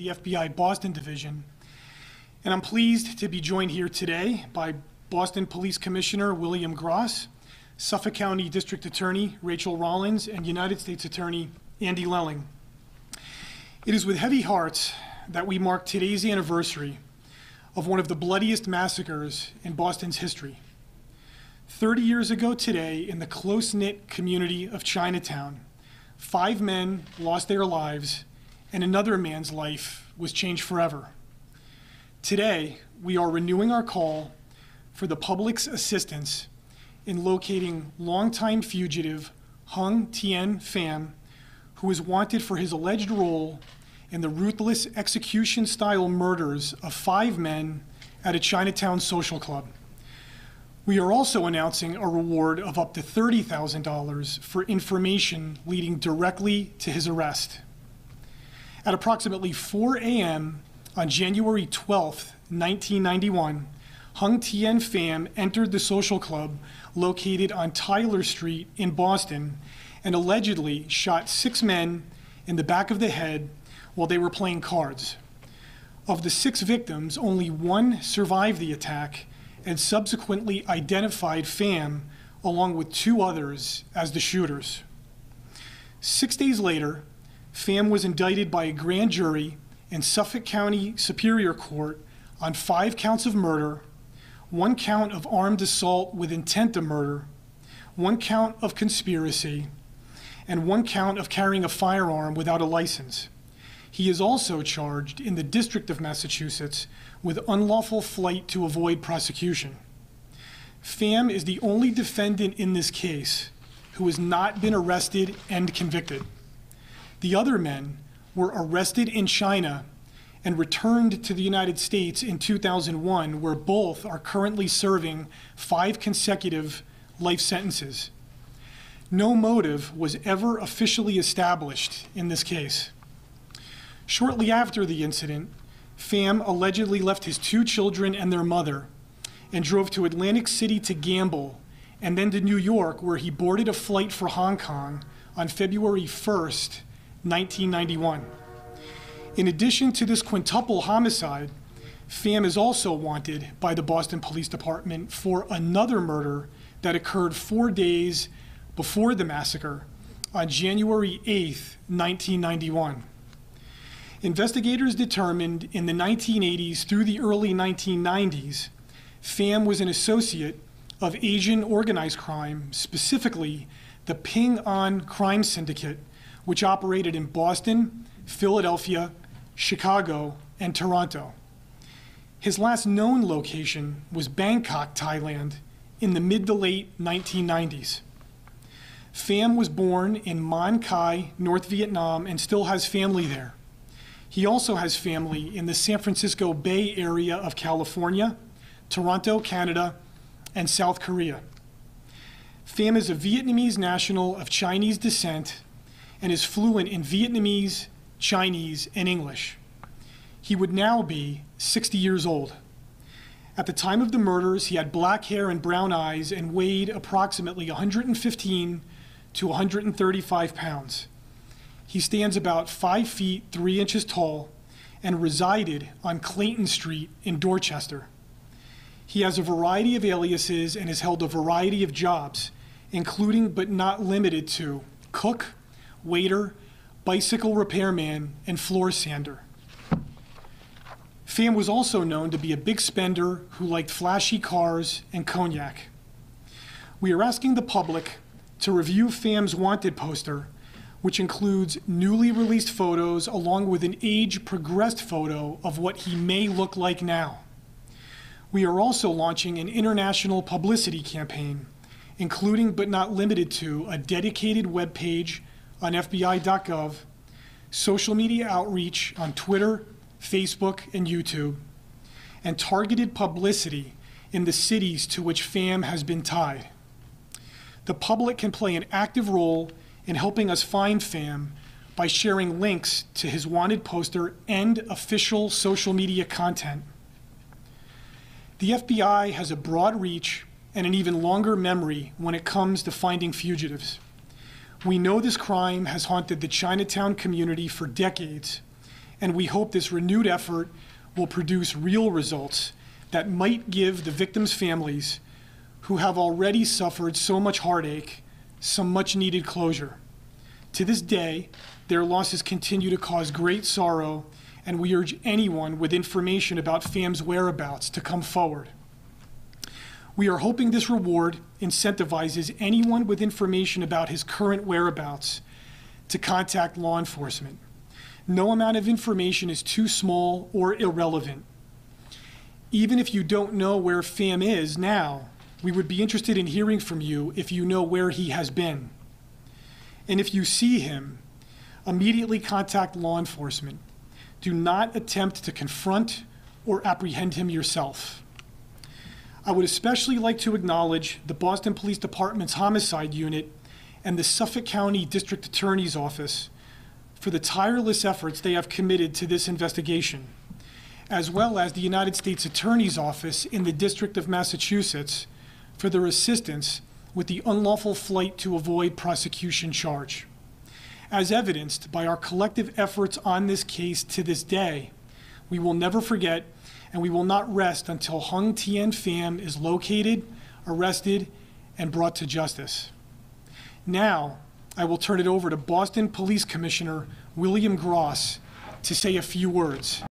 the FBI Boston Division, and I'm pleased to be joined here today by Boston Police Commissioner William Gross, Suffolk County District Attorney Rachael Rollins, and United States Attorney Andy Lelling. It is with heavy hearts that we mark today's anniversary of one of the bloodiest massacres in Boston's history. 30 years ago today, in the close knit community of Chinatown, five men lost their lives and another man's life was changed forever. Today, we are renewing our call for the public's assistance in locating longtime fugitive Hung Tien Pham, who is wanted for his alleged role in the ruthless execution style murders of five men at a Chinatown social club. We are also announcing a reward of up to $30,000 for information leading directly to his arrest. At approximately 4 a.m. on January 12, 1991, Hung Tien Pham entered the social club located on Tyler Street in Boston and allegedly shot six men in the back of the head while they were playing cards. Of the six victims, only one survived the attack and subsequently identified Pham along with two others as the shooters. Six days later, Pham was indicted by a grand jury in Suffolk County Superior Court on five counts of murder, one count of armed assault with intent to murder, one count of conspiracy, and one count of carrying a firearm without a license. He is also charged in the District of Massachusetts with unlawful flight to avoid prosecution. Pham is the only defendant in this case who has not been arrested and convicted. The other men were arrested in China and returned to the United States in 2001, where both are currently serving five consecutive life sentences. No motive was ever officially established in this case. Shortly after the incident, Pham allegedly left his two children and their mother and drove to Atlantic City to gamble and then to New York, where he boarded a flight for Hong Kong on February 1st, 1991. In addition to this quintuple homicide, Pham is also wanted by the Boston Police Department for another murder that occurred four days before the massacre on January 8, 1991. Investigators determined in the 1980s through the early 1990s, Pham was an associate of Asian organized crime, specifically the Ping On crime syndicate, which operated in Boston, Philadelphia, Chicago, and Toronto. His last known location was Bangkok, Thailand, in the mid to late 1990s. Pham was born in Mon North Vietnam, and still has family there. He also has family in the San Francisco Bay Area of California, Toronto, Canada, and South Korea. Pham is a Vietnamese national of Chinese descent and is fluent in Vietnamese, Chinese, and English. He would now be 60 years old. At the time of the murders, he had black hair and brown eyes and weighed approximately 115 to 135 pounds. He stands about 5 feet 3 inches tall and resided on Clayton Street in Dorchester. He has a variety of aliases and has held a variety of jobs, including but not limited to cook, waiter, bicycle repairman, and floor sander. Pham was also known to be a big spender who liked flashy cars and cognac. We are asking the public to review Pham's wanted poster, which includes newly released photos along with an age progressed photo of what he may look like now. We are also launching an international publicity campaign, including but not limited to a dedicated web page on FBI.gov, social media outreach on Twitter, Facebook, and YouTube, and targeted publicity in the cities to which Pham has been tied. The public can play an active role in helping us find Pham by sharing links to his wanted poster and official social media content. The FBI has a broad reach and an even longer memory when it comes to finding fugitives. We know this crime has haunted the Chinatown community for decades, and we hope this renewed effort will produce real results that might give the victims' families who have already suffered so much heartache some much needed closure. To this day, their losses continue to cause great sorrow, and we urge anyone with information about Pham's whereabouts to come forward. We are hoping this reward incentivizes anyone with information about his current whereabouts to contact law enforcement. No amount of information is too small or irrelevant. Even if you don't know where Pham is now, we would be interested in hearing from you if you know where he has been. And if you see him, immediately contact law enforcement. Do not attempt to confront or apprehend him yourself. I would especially like to acknowledge the Boston Police Department's Homicide Unit and the Suffolk County District Attorney's Office for the tireless efforts they have committed to this investigation, as well as the United States Attorney's Office in the District of Massachusetts for their assistance with the unlawful flight to avoid prosecution charge. As evidenced by our collective efforts on this case to this day, we will never forget and we will not rest until Hung Tien Pham is located, arrested, and brought to justice. Now, I will turn it over to Boston Police Commissioner William Gross to say a few words.